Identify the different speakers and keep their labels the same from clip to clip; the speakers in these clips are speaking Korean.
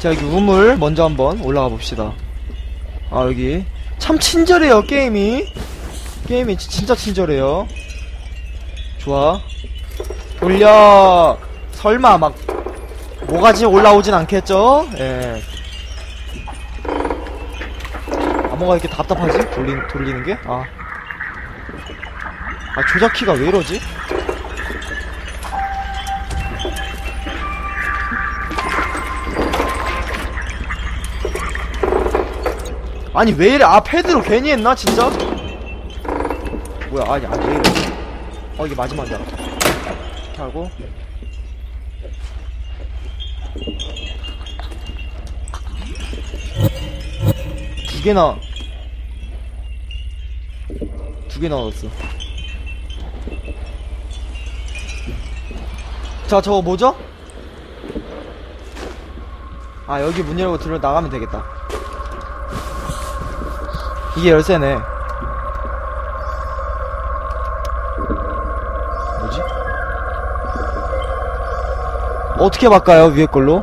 Speaker 1: 자 여기 우물 먼저 한번 올라가 봅시다 아 여기 참 친절해요 게임이 게임이 지- 진짜 친절해요 좋아 돌려 설마 막 뭐가지 올라오진 않겠죠? 예. 아 뭐가 이렇게 답답하지? 돌리, 돌리는 게? 아. 아 조작키가 왜 이러지? 아니 왜 이래? 아 패드로 괜히 했나 진짜? 뭐야 아니 아니 왜 이래? 어 이게 마지막이야. 이렇게 하고. 두 개나. 두 개나 얻었어. 자 저거 뭐죠? 아 여기 문 열고 들어 나가면 되겠다 이게 열쇠네 뭐지? 어떻게 바꿔요 위에 걸로?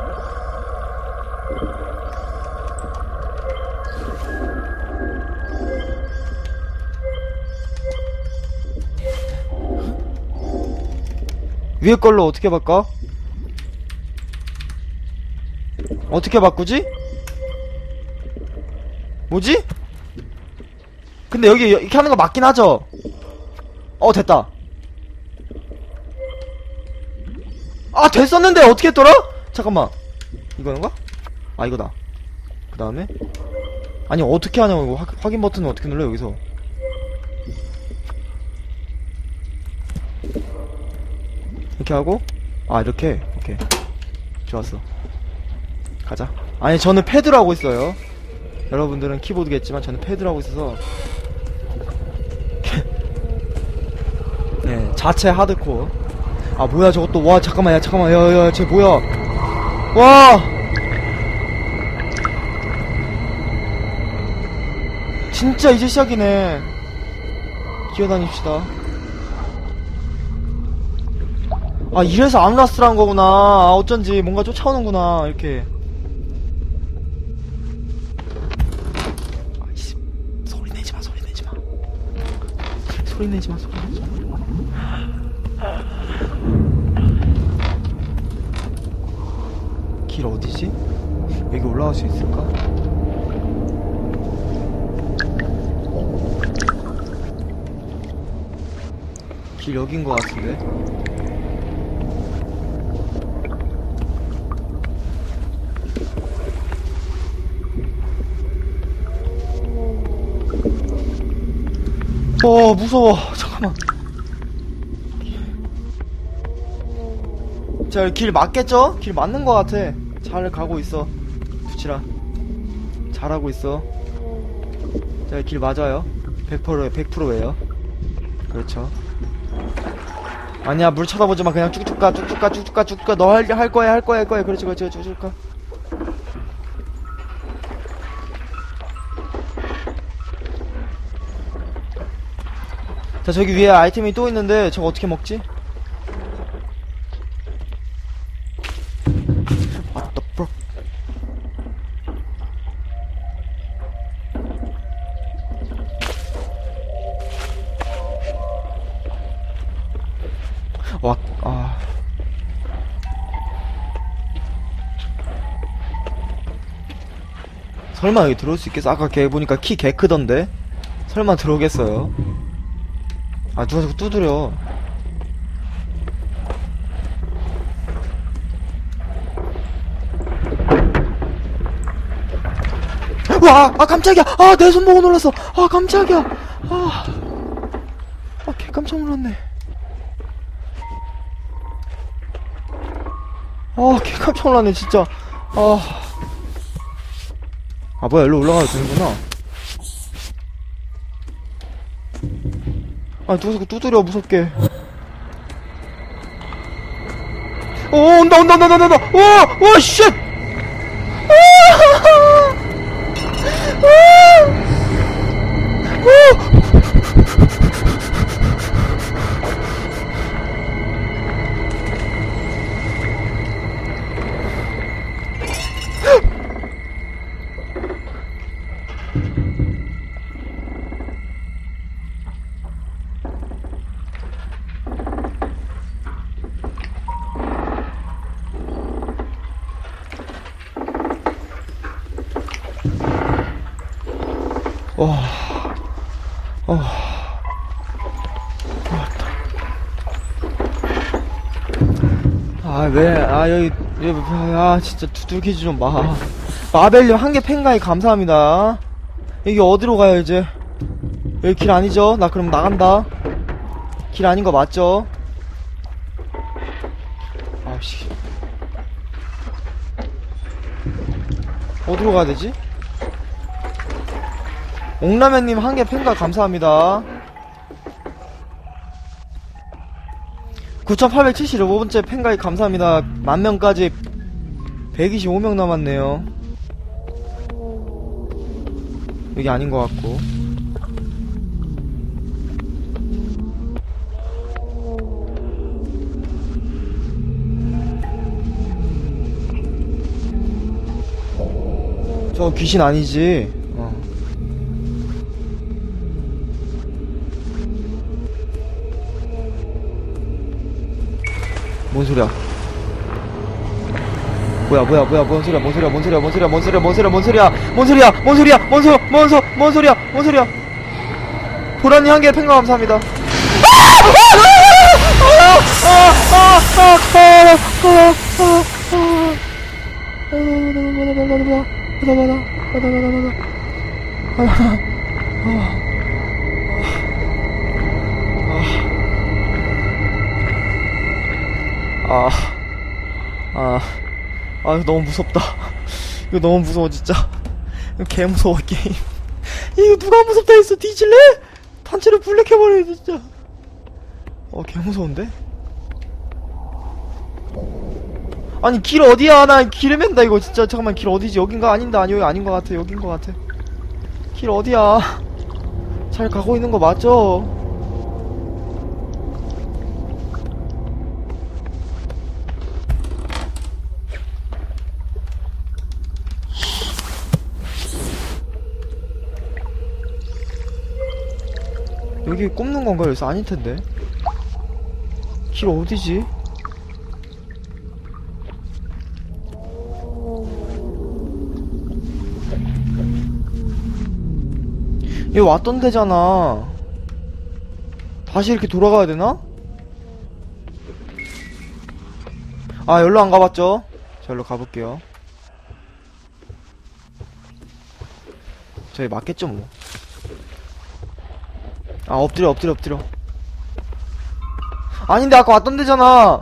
Speaker 1: 위에 걸로 어떻게 바꿔? 어떻게 바꾸지? 뭐지? 근데 여기 이렇게 하는 거 맞긴 하죠? 어 됐다. 아 됐었는데 어떻게 했더라? 잠깐만. 이거인가? 아 이거다. 그 다음에? 아니 어떻게 하냐고 이거. 확, 확인 버튼을 어떻게 눌러 여기서? 이렇게 하고? 아 이렇게? 오케이. 좋았어. 가자. 아니 저는 패드로 하고 있어요. 여러분들은 키보드겠지만 저는 패드로 하고 있어서 자체 하드코어. 아 뭐야 저것도. 와 잠깐만 야 잠깐만. 야야 쟤 뭐야? 와! 진짜 이제 시작이네. 기어다닙시다. 아 이래서 암라스란 거구나. 아, 어쩐지 뭔가 쫓아오는구나 이렇게. 아이씨. 소리 내지마 소리 내지마. 소리 내지마 소리 어디지? 여기 올라갈 수 있을까? 길 여긴 것 같은데 어 무서워 잠깐만 자, 길 맞겠죠? 길 맞는 것 같아. 잘 가고 있어. 부치라. 잘하고 있어. 자, 길 맞아요. 100%, 100%예요. 그렇죠. 아니야, 물 쳐다보지 마. 그냥 쭉쭉 가, 쭉쭉 가, 쭉쭉 가, 쭉쭉 가. 너 할, 할 거야, 할 거야, 할 거야. 그렇지, 그렇지, 쭉쭉 가. 자, 저기 위에 아이템이 또 있는데, 저거 어떻게 먹지? 설마 여기 들어올 수 있겠어? 아까 걔 보니까 키 개 크던데? 설마 들어오겠어요? 아, 누가 자꾸 두드려. 와, 아 깜짝이야. 아, 내 손 보고 놀랐어. 아, 깜짝이야. 아, 아, 개 깜짝 놀랐네. 아, 개 깜짝 놀랐네, 진짜. 아, 아 뭐야, 일로 올라가도 되는구나. 아, 자꾸 두드려, 무섭게. 오, 온다, 온다, 온다, 온다, 온다. 오, 오, shit! 아, 여기, 여기, 아, 진짜 두들기지 좀 마. 마벨님 한 개 팬가이 감사합니다. 여기 어디로 가요, 이제? 여기 길 아니죠? 나 그럼 나간다. 길 아닌 거 맞죠? 아씨. 어디로 가야 되지? 옥라면님 한 개 팬가 감사합니다. 9,875번째 팬가입 감사합니다. 만 명까지 125명 남았네요. 여기 아닌 것 같고. 저 귀신 아니지? 뭔 소리야? 뭐야 뭐야 뭐야 뭔 소리야 뭔 소리야 뭔 소리야 뭔 소리야 뭔 소리야 뭔 소리야 뭔 소리야 뭔 소리야 뭔 소리야 뭔 소, 뭔 소, 뭔 소리야 뭔 소리야 보라니 한개 팽가 감사합니다 아, 아, 아, 이거 너무 무섭다. 이거 너무 무서워, 진짜. 이거 개 무서워, 게임. 이거 누가 무섭다 했어, 뒤질래? 단체로 블랙해버려, 진짜. 어, 개 무서운데? 아니, 길 어디야? 나길 헤맨다, 이거 진짜. 잠깐만, 길 어디지? 여긴가? 아닌데, 아니, 여기 아닌 것 같아. 여긴 것 같아. 길 어디야? 잘 가고 있는 거 맞죠? 여기 꼽는 건가? 여기서 아닐 텐데. 길 어디지? 여기 왔던 데잖아. 다시 이렇게 돌아가야 되나? 아, 여기로 안 가봤죠? 자, 여기로 가볼게요. 저기 맞겠죠, 뭐. 아 엎드려 엎드려 엎드려. 아닌데 아까 왔던 데잖아.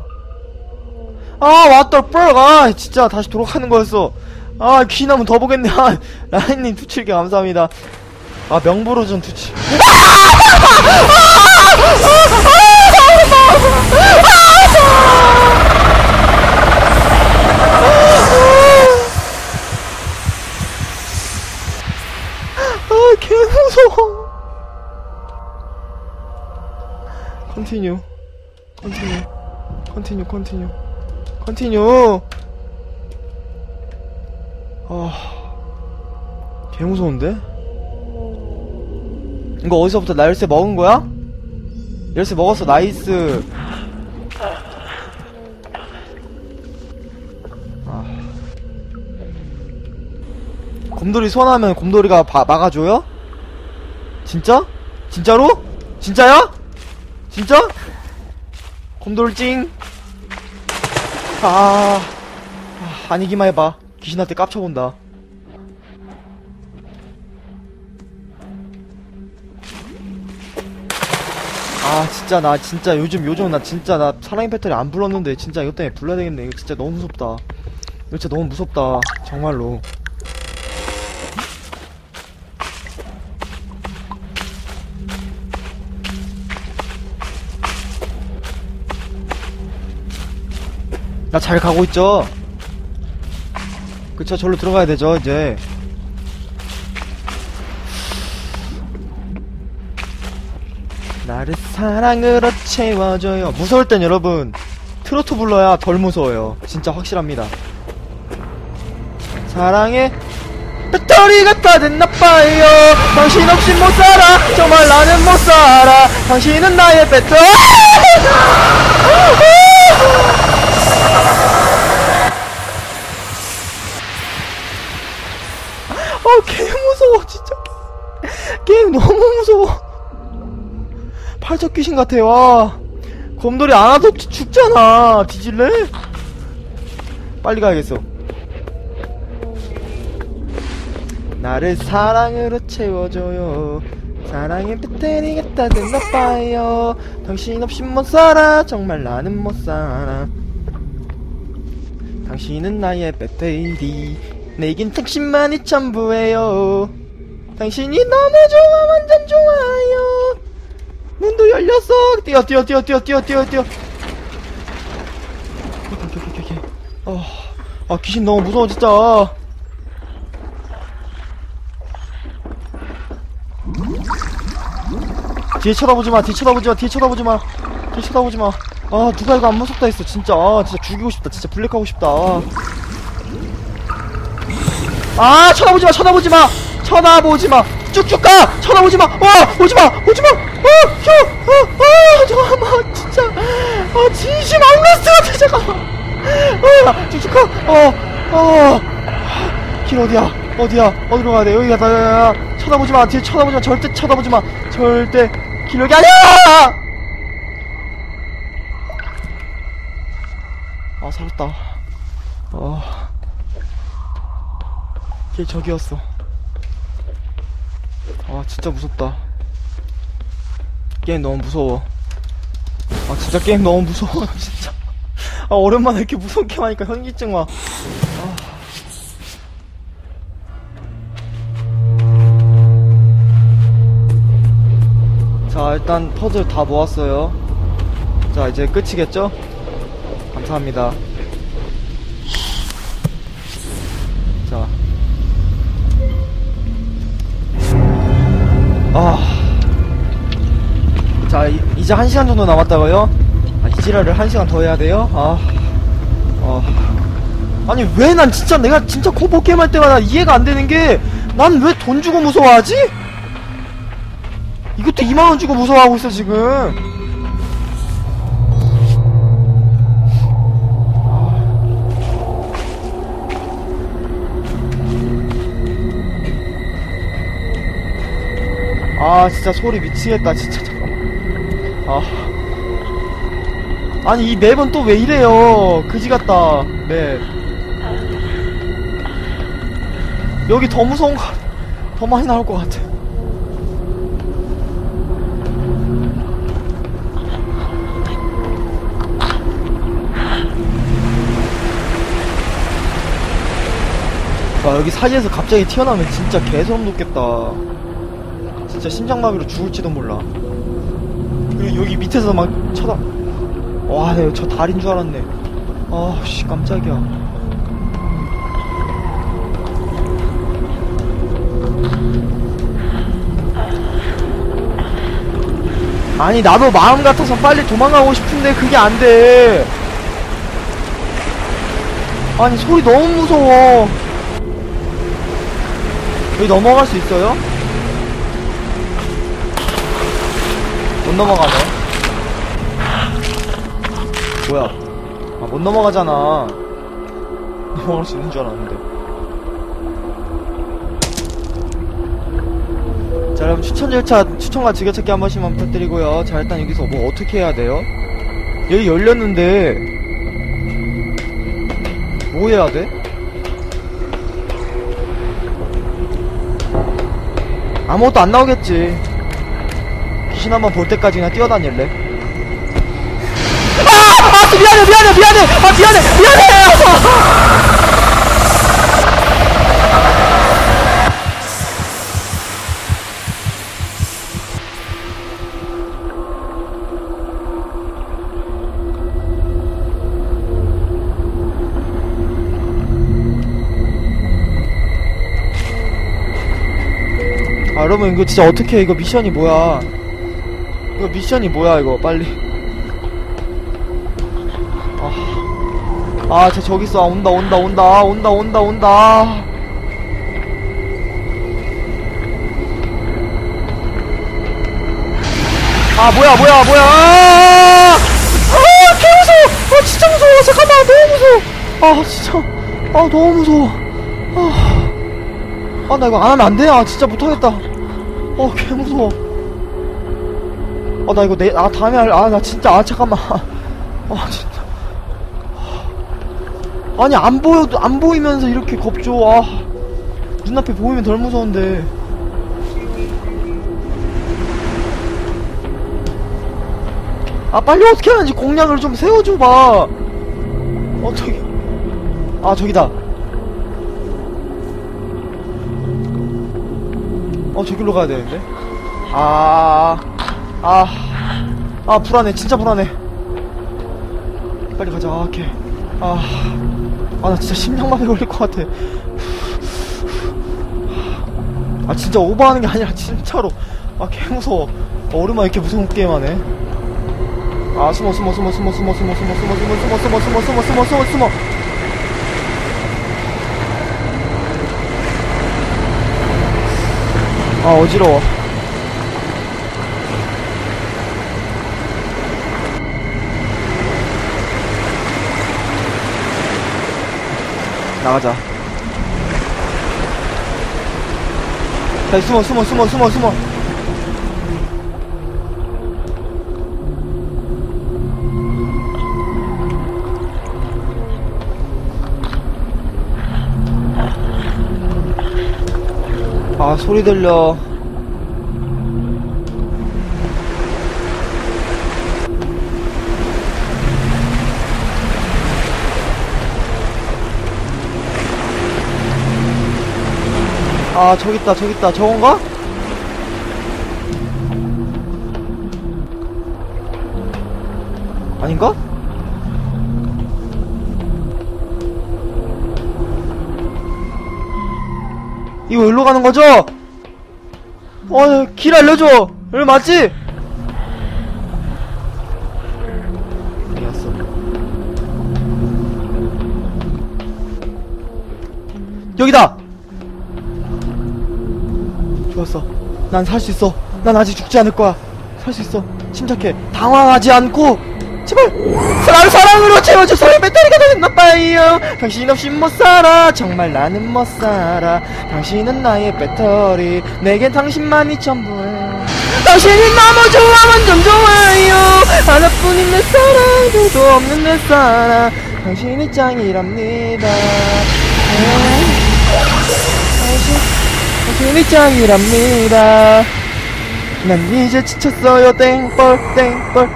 Speaker 1: 아 왔다 뻘아 진짜 다시 돌아가는 거였어. 아 귀나면 더 보겠네. 아 라인님 투칠게 감사합니다. 아 명부로전 투칠 continue continue continue continue continue 아 개무서운데? 이거 어디서부터 나 열쇠 먹은 거야? 열쇠 먹었어 nice 아. 곰돌이 소환하면 곰돌이가 바, 막아줘요? 진짜? 진짜로? 진짜야? 진짜? 곰돌찡? 아, 아 아니기만 해봐. 귀신한테 깝쳐본다. 아 진짜 나 진짜 요즘 요즘 나 진짜 나 사랑의 패턴이 안 불렀는데 진짜 이것 때문에 불러야 되겠네. 이거 진짜 너무 무섭다. 이거 진짜 너무 무섭다. 정말로 나 잘 가고 있죠? 그쵸 절로 들어가야 되죠 이제. 나를 사랑으로 채워줘요. 무서울 땐 여러분 트로트 불러야 덜 무서워요. 진짜 확실합니다. 사랑해 배터리가 다 됐나 봐요. 당신 없이 못 살아. 정말 나는 못 살아. 당신은 나의 배터리 아, 개 무서워, 진짜. 게임 너무 무서워. 팔척 귀신 같아, 와. 아, 곰돌이 안 와도 죽잖아. 뒤질래? 빨리 가야겠어. 나를 사랑으로 채워줘요. 사랑의 배터리가 다됐나봐요. 당신 없이 못 살아. 정말 나는 못 살아. 당신은 나의 배터리. 내겐 당신만이 전부예요. 당신이 너무 좋아, 완전 좋아요. 문도 열렸어. 뛰어, 뛰어, 뛰어, 뛰어, 뛰어, 뛰어, 뛰어. 어, 아, 귀신 너무 무서워, 진짜. 뒤에 쳐다보지 마, 뒤에 쳐다보지 마, 뒤에 쳐다보지 마, 뒤에 쳐다보지 마. 아, 누가 이거 안 무섭다 했어, 진짜. 아, 진짜 죽이고 싶다, 진짜 블랙하고 싶다. 아, 쳐다보지 마, 쳐다보지 마, 쳐다보지 마. 쭉쭉 가, 쳐다보지 마. 와, 오지 마, 오지 마. 어, 휴, 어, 어, 잠깐만, 진짜. 아, 진심 아울러스 같아, 잠깐만. 어, 쭉쭉 가. 어, 어. 길 어디야? 어디야? 어디로 가야 돼? 여기 가다. 쳐다보지 마. 뒤에 쳐다보지 마. 절대 쳐다보지 마. 절대 길 여기 아니야! 아, 살았다. 어. 길 저기였어. 아, 진짜 무섭다. 게임 너무 무서워. 아, 진짜 게임 너무 무서워, 진짜. 아, 오랜만에 이렇게 무서운 게임 하니까 현기증 와. 자 일단 퍼즐 다 모았어요 자 이제 끝이겠죠? 감사합니다 자 아. 자, 이, 이제 한 시간 정도 남았다고요? 아, 이 지랄을 한 시간 더 해야 돼요? 아. 어. 아니, 왜 난 진짜 내가 진짜 코보 게임 할 때마다 이해가 안 되는 게, 난 왜 돈 주고 무서워하지? 이것도 2만원 주고 무서워하고 있어, 지금. 아, 진짜 소리 미치겠다, 진짜, 잠깐만. 아. 아니, 이 맵은 또 왜 이래요? 그지 같다, 맵. 여기 더 무서운 거, 더 많이 나올 것 같아. 와 여기 사이에서 갑자기 튀어나오면 진짜 개소름 돋겠다 진짜 심장마비로 죽을지도 몰라. 그리고 여기 밑에서 막 쳐다. 와 내가 저 달인 줄 알았네. 아 씨 깜짝이야. 아니 나도 마음 같아서 빨리 도망가고 싶은데 그게 안 돼. 아니 소리 너무 무서워. 여기 넘어갈 수 있어요? 못 넘어가네. 뭐야? 아, 못 넘어가잖아. 넘어갈 수 있는 줄 알았는데. 자, 여러분, 추천 절차, 추천과 즐겨찾기 한 번씩만 부탁드리고요. 자, 일단 여기서 뭐 어떻게 해야 돼요? 여기 열렸는데, 뭐 해야 돼? 아무것도 안 나오겠지. 귀신 한번 볼 때까지 그냥 뛰어다닐래. 아! 아! 미안해, 미안해, 미안해! 아, 미안해, 미안해! 아, 여러분, 이거 진짜 어떻게 해? 이거 미션이 뭐야? 이거 미션이 뭐야, 이거, 빨리. 아, 아, 쟤 저기 있어. 아, 온다, 온다, 온다, 온다, 온다, 온다. 아, 뭐야, 뭐야, 뭐야. 아, 아, 개 무서워. 아, 진짜 무서워. 잠깐만, 너무 무서워. 아, 진짜. 아, 너무 무서워. 아, 아, 나 이거 안 하면 안 돼. 아, 진짜 못하겠다. 어, 개 무서워. 어, 나 이거 내, 아, 다음에 할, 아, 나 진짜, 아, 잠깐만. 아, 진짜. 아니, 안 보여도, 안 보이면서 이렇게 겁줘, 아. 눈앞에 보이면 덜 무서운데. 아, 빨리 어떻게 하는지 공략을 좀 세워줘봐. 어떻게. 아, 저기다. 어, 저길로 가야 되는데. 아, 아, 아, 불안해. 진짜 불안해. 빨리 가자. 아, 오케이. 아, 아, 나 진짜 심장마비 걸릴 것 같아. 아, 진짜 오버하는 게 아니라, 진짜로. 아, 개 무서워. 얼음아 이렇게 무서운 게임 하네. 아, 숨어, 숨어, 숨어, 숨어, 숨어, 숨어, 숨어, 숨어, 숨어, 숨어, 숨어, 숨어, 숨어, 숨어, 숨어. 아, 어지러워. 나가자. 자, 숨어, 숨어, 숨어, 숨어, 숨어. 아, 소리 들려. 아, 저기 있다, 저기 있다. 저건가? 아닌가? 이거 일로 가는 거죠? 어, 길 알려줘! 여기 맞지? 여기다! 난 살 수 있어. 난 아직 죽지 않을 거야. 살 수 있어. 침착해. 당황하지 않고. 제발! 사랑, 사랑으로 채워줘서 배터리가 됐나 봐요. 당신 없이 못 살아. 정말 나는 못 살아. 당신은 나의 배터리. 내겐 당신만이 전부야. 당신이 너무 좋아, 완전 좋아요. 하나뿐인 내 사랑, 둘도 없는 내 사랑. 당신이 짱이랍니다. 당신, 당신이 짱이랍니다. 난 이제 지쳤어요, 땡벌, 땡벌.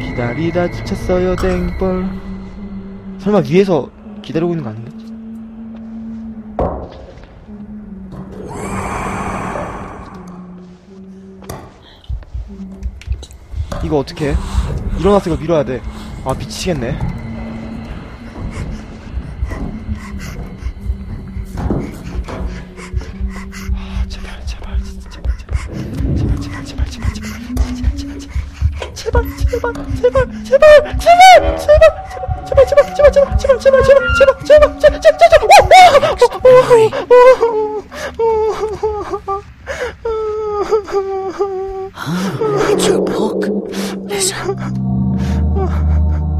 Speaker 1: 기다리다 지쳤어요, 땡벌. 설마 위에서 기다리고 있는 거 아닌가? 이거 어떻게 해? 이거 밀어야 돼. 아, 미치겠네. 제발, 제발, 제발, 제발, 제발, 제발, 제발, 제발, 제발, 제발, 제발, 제발, 제발, 제발, 제발, 제발, 제발,
Speaker 2: True Polk, listen.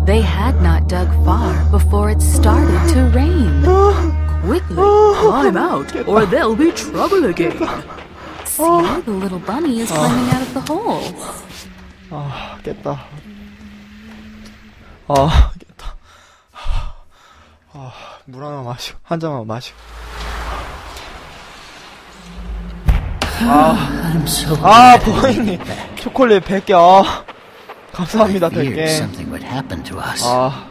Speaker 3: They had not dug far before it started to rain. Quickly, climb out, or there'll be trouble again. See, the little bunny is climbing out of the hole.
Speaker 1: 아, 깼다. 아, 깼다. 아, 물 하나 마시고, 한 잔만 마시고. 아, 아,
Speaker 2: back.
Speaker 1: 초콜릿 100개, 아. 감사합니다,
Speaker 2: Feared
Speaker 1: 100개.
Speaker 2: something would happen to us.
Speaker 1: 아,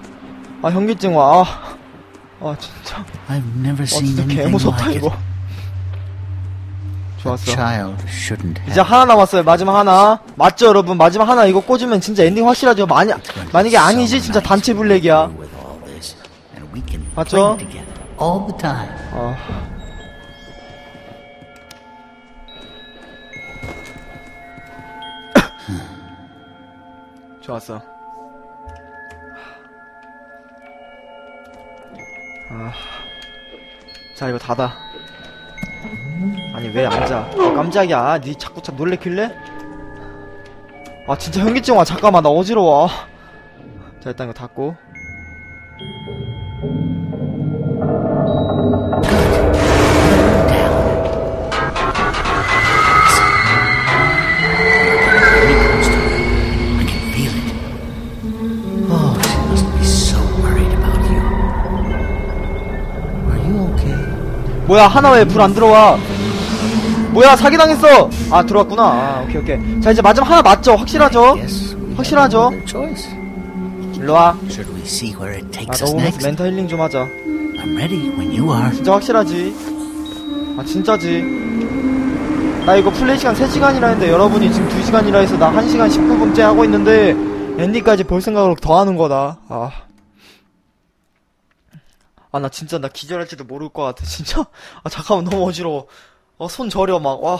Speaker 1: 아, 현기증 와. 아, 아 진짜. 어, 진짜 개
Speaker 2: anything
Speaker 1: 무섭다,
Speaker 2: like it.
Speaker 1: 이거. 좋았어. 이제 하나 남았어요. 마지막 하나. 맞죠, 여러분? 마지막 하나 이거 꽂으면 진짜 엔딩 확실하죠? 만약, 만약에 아니지, 진짜 단체 블랙이야. 맞죠? 아. 좋았어. 아. 자, 이거 닫아. 아니 왜 앉아? 아, 깜짝이야. 니 자꾸 자 놀래킬래? 아 진짜 현기증 와. 잠깐만 나 어지러워. 자 일단 이거 닫고. 뭐야 하나 왜 불 안 들어와. 뭐야 사기당했어 아 들어왔구나 아 오케이 오케이 자 이제 마지막 하나 맞죠 확실하죠 확실하죠. 일로와 아 너무? 멘탈 힐링 좀 하자. 진짜 확실하지 아 진짜지 나 이거 플레이 시간 3시간이라 했는데 여러분이 지금 2시간이라 해서 나 1시간 19분째 하고 있는데 엔딩까지 볼 생각으로 더 하는 거다 아. 아, 나 진짜 나 기절할지도 모를 것 같아, 진짜. 아, 잠깐만, 너무 어지러워. 어, 손 저려, 막, 와.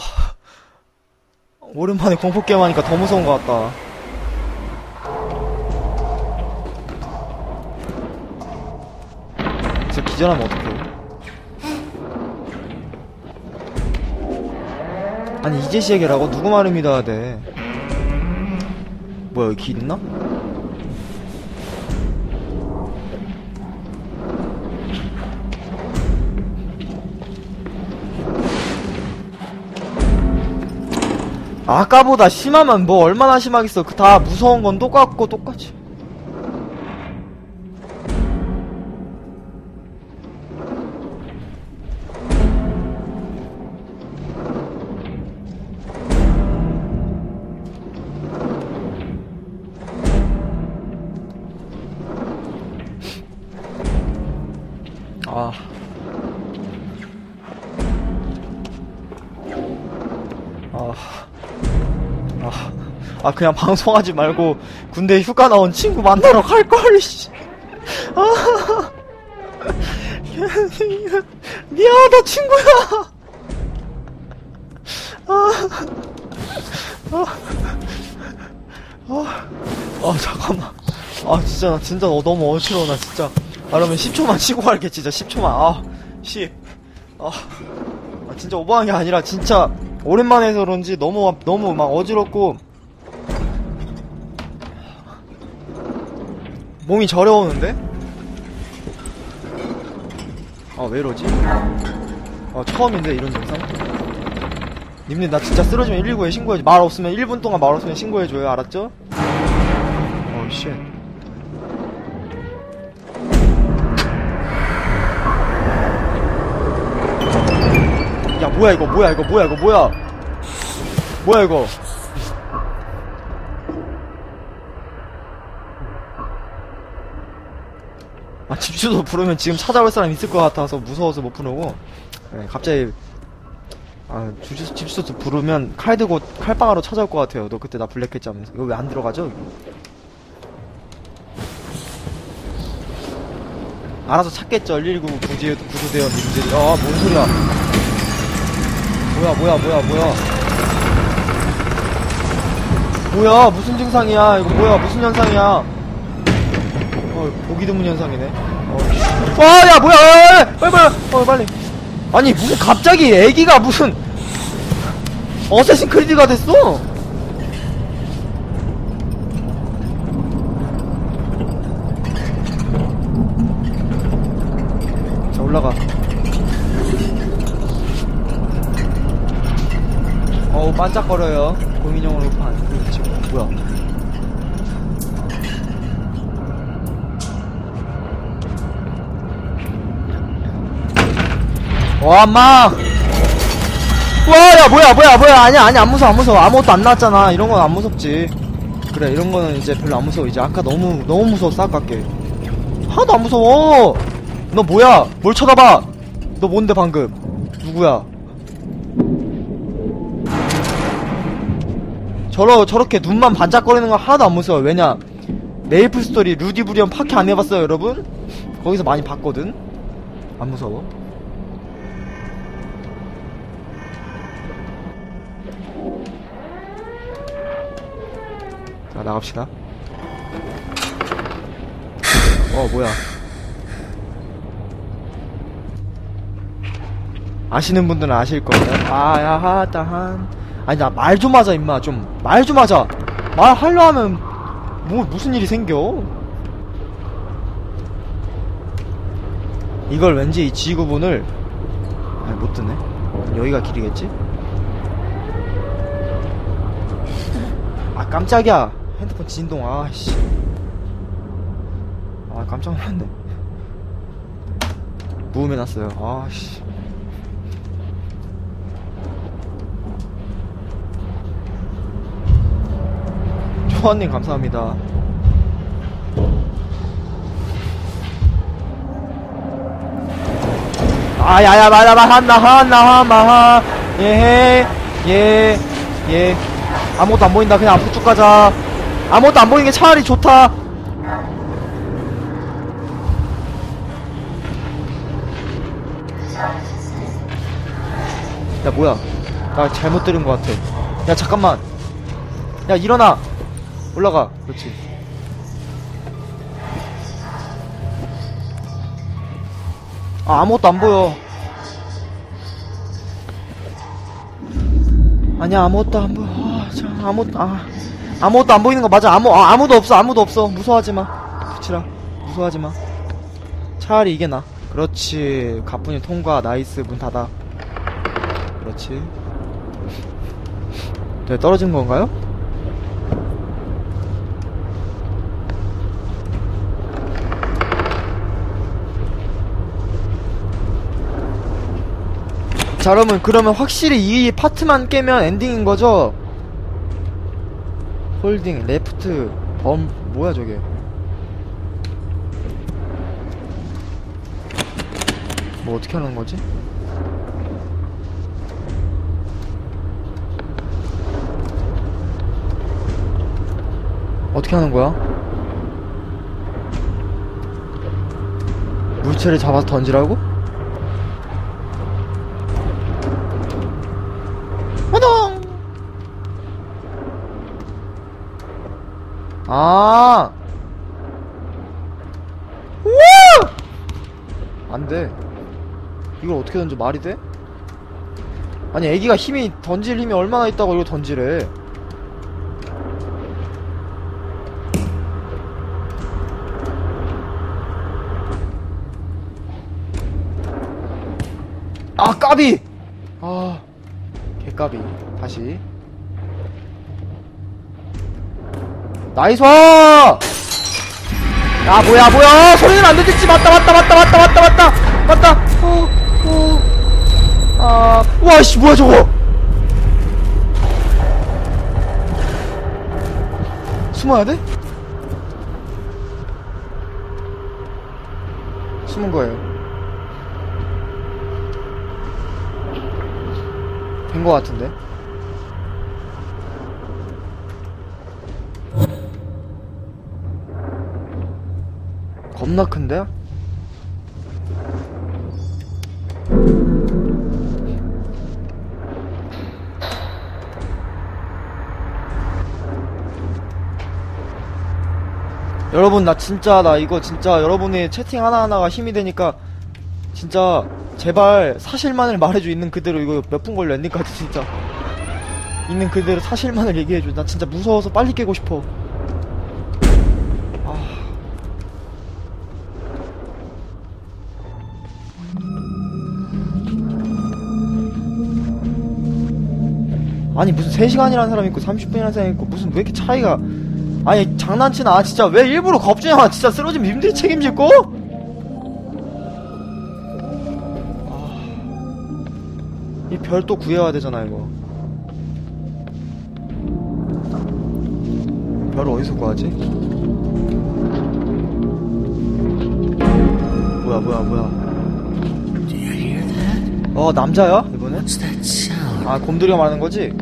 Speaker 1: 오랜만에 공포 게임 하니까 더 무서운 것 같다. 진짜 기절하면 어떡해. 아니, 이제 시작이라고? 누구 말을 믿어야 돼? 뭐야, 여기 길 있나? 아까보다 심하면 뭐 얼마나 심하겠어. 그 다 무서운 건 똑같고 똑같이. 그냥 방송하지 말고 군대 휴가 나온 친구 만나러 갈걸 씨. 아, 미안하다 친구야. 아, 아, 아, 아 잠깐만. 아 진짜 나 진짜 너- 너무 어지러워 나 진짜. 아 그러면 10초만 쉬고 갈게 진짜 10초만. 아 10. 아. 아, 진짜 오버한 게 아니라 진짜 오랜만에 해서 그런지 너무 너무 막 어지럽고 몸이 저려오는데? 아 왜 이러지? 아 처음인데 이런 영상? 님들 나 진짜 쓰러지면 119에 신고해줘 말 없으면 1분 동안 말 없으면 신고해줘요 알았죠? 어우 shit 야 뭐야 이거 뭐야 이거 뭐야 이거 뭐야 뭐야 이거 아 집주소 부르면 지금 찾아올 사람 있을 것 같아서 무서워서 못 부르고. 네, 갑자기 아 주주소 집주소 부르면 칼 들고 칼빵하러 찾아올 것 같아요. 너 그때 나 블랙했지 하면서. 이거 왜 안 들어가죠? 알아서 찾겠죠. 119 구제, 구조대원 님들이. 아 뭔 소리야. 뭐야 뭐야 뭐야 뭐야. 뭐야 무슨 증상이야? 이거 뭐야 무슨 현상이야 어 보기 드문 현상이네. 어. 와 야 뭐야 어, 빨리 빨리 어 빨리. 아니 무슨 갑자기 애기가 무슨 어쌔신 크리드가 됐어? 자 올라가. 어우 반짝거려요 와 엄마. 와야 뭐야 뭐야 뭐야. 아니야 아니야 안 무서워 안 무서워. 아무것도 안 나왔잖아. 이런 건 안 무섭지. 그래 이런 거는 이제 별로 안 무서워. 이제 아까 너무 너무 무서웠어 아깝게 하나도 안 무서워. 너 뭐야? 뭘 쳐다봐? 너 뭔데 방금? 누구야? 저러, 저렇게 눈만 반짝거리는 거 하나도 안 무서워요. 왜냐? 메이플 스토리 루디브리엄 파퀘 안 해봤어요, 여러분? 거기서 많이 봤거든? 안 무서워. 자, 나갑시다. 어, 뭐야. 아시는 분들은 아실 거예요. 아, 야, 하다, 한. 아니, 나 말 좀 하자, 임마. 좀, 말 좀 하자. 말 하려 하면, 뭐, 무슨 일이 생겨? 이걸 왠지 이 지구분을, 아니, 못 드네. 여기가 길이겠지? 아, 깜짝이야. 핸드폰 진동 아씨. 아 깜짝 놀랐네. 무음해놨어요. 아씨. 초원님 감사합니다. 아야야 맞아 맞아 한나 한나 한마 예예 예. 아무것도 안 보인다. 그냥 앞으로 쭉 가자. 아무것도 안 보이는 게 차라리 좋다. 야 뭐야? 나 잘못 들은 것 같아. 야 잠깐만. 야 일어나. 올라가. 그렇지. 아 아무것도 안 보여. 아니야 아무것도 안 보여. 아, 참, 아무것도 아 아무것도 안 보이는 거 맞아. 아무 아, 아무도 없어. 아무도 없어. 무서워하지 마. 그치라. 무서워하지 마. 차라리 이게 나. 그렇지. 가뿐히 통과. nice. 문 닫아. 그렇지. 네 떨어진 건가요? 자 여러분 그러면 확실히 이 파트만 깨면 엔딩인 거죠? holding left 범 뭐야 저게 뭐 어떻게 하는 거지? 어떻게 하는 거야? 물체를 잡아서 던지라고? 아! 우와! 안 돼. 이걸 어떻게 던져? 말이 돼? 아니, 애기가 힘이, 던질 힘이 얼마나 있다고 이거 던지래. 아, 까비! 아, 개까비. 다시. nice! 야, 뭐야, 뭐야! 소리는 안 들리지! 맞다, 맞다, 맞다, 맞다, 맞다, 맞다! 맞다! 어, 어. 아, 와, 씨, 뭐야, 저거! 숨어야 돼? 숨은 거예요. 된 거 같은데? 겁나 큰데? 여러분 나 진짜 나 이거 진짜 여러분의 채팅 하나하나가 힘이 되니까 진짜 제발 사실만을 말해줘. 있는 그대로 이거 몇 분 걸려 엔딩까지 진짜. 있는 그대로 사실만을 얘기해줘. 나 진짜 무서워서 빨리 깨고 싶어 아니 무슨 3시간이라는 사람 있고 30분이라는 사람 있고 무슨 왜 이렇게 차이가 아니 장난치나 진짜 왜 일부러 겁주냐 진짜 쓰러지면 님들이 책임질 거? 이별 또 구해와야 되잖아 이거 별을 어디서 구하지? 뭐야 뭐야 뭐야? 어 남자야 이번엔? 아 곰돌이가 말하는 거지?